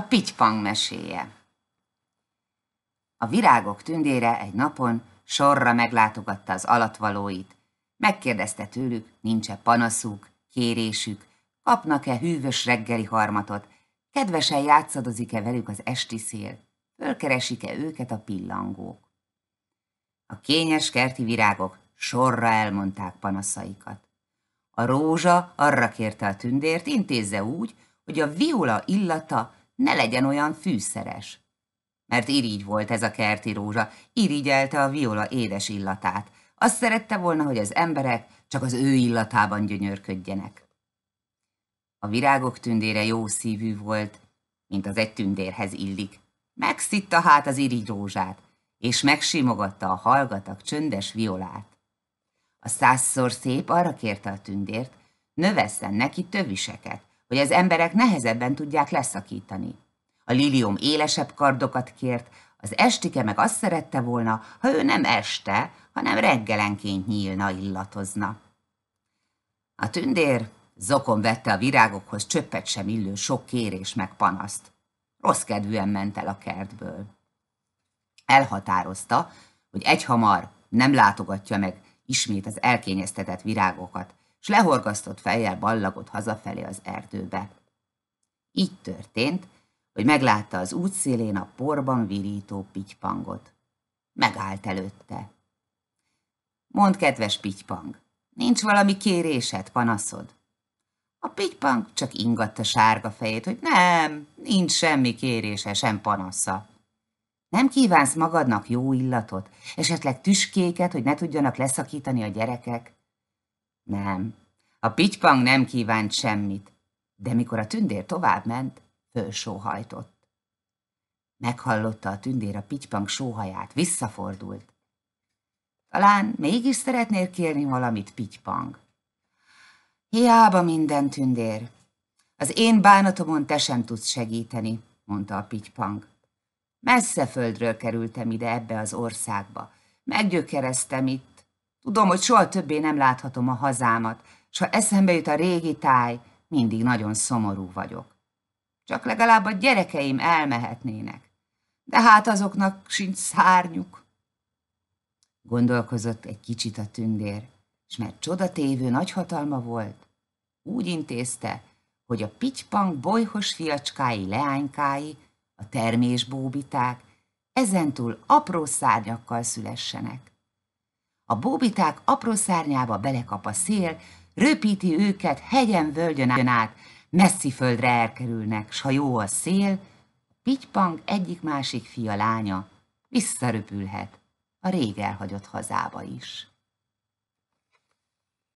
A pitypang meséje A virágok tündére egy napon sorra meglátogatta az alatvalóit. Megkérdezte tőlük, nincs-e panaszuk, kérésük, kapnak-e hűvös reggeli harmatot, kedvesen játszadozik-e velük az esti szél, fölkeresik-e őket a pillangók. A kényes kerti virágok sorra elmondták panaszaikat. A rózsa arra kérte a tündért, intézze úgy, hogy a viola illata ne legyen olyan fűszeres. Mert irigy volt ez a kerti rózsa, irigyelte a viola édes illatát. Azt szerette volna, hogy az emberek csak az ő illatában gyönyörködjenek. A virágok tündére jó szívű volt, mint az egy tündérhez illik. Megszitta hát az irigy rózsát, és megsimogatta a hallgatag csöndes violát. A százszor szép arra kérte a tündért, növesszen neki töviseket, hogy az emberek nehezebben tudják leszakítani. A lilium élesebb kardokat kért, az estike meg azt szerette volna, ha ő nem este, hanem reggelenként nyílna, illatozna. A tündér zokon vette a virágokhoz csöppet sem illő sok kérés meg panaszt. Rossz kedvűen ment el a kertből. Elhatározta, hogy egyhamar nem látogatja meg ismét az elkényeztetett virágokat, s lehorgasztott fejjel ballagott hazafelé az erdőbe. Így történt, hogy meglátta az útszélén a porban virító pitypangot. Megállt előtte. Mond, kedves pitypang, nincs valami kérésed, panaszod? A pitypang csak ingatta sárga fejét, hogy nem, nincs semmi kérése, sem panasza. Nem kívánsz magadnak jó illatot, esetleg tüskéket, hogy ne tudjanak leszakítani a gyerekek? Nem, a pitypang nem kívánt semmit, de mikor a tündér tovább ment, fölsóhajtott. Meghallotta a tündér a pitypang sóhaját, visszafordult. Talán mégis szeretnél kérni valamit, pitypang? Hiába minden tündér. Az én bánatomon te sem tudsz segíteni, mondta a pitypang. Messze földről kerültem ide ebbe az országba. Meggyökereztem itt. Tudom, hogy soha többé nem láthatom a hazámat, s ha eszembe jut a régi táj, mindig nagyon szomorú vagyok. Csak legalább a gyerekeim elmehetnének. De hát azoknak sincs szárnyuk. Gondolkozott egy kicsit a tündér, és mert csodatévő nagy hatalma volt, úgy intézte, hogy a pitypang bolyhos fiacskái, leánykái, a termésbóbiták, ezentúl apró szárnyakkal szülessenek. A bóbiták apró szárnyába belekap a szél, röpíti őket hegyen völgyön át, messzi földre elkerülnek, s ha jó a szél, pitypang egyik-másik fia lánya visszaröpülhet a rég elhagyott hazába is.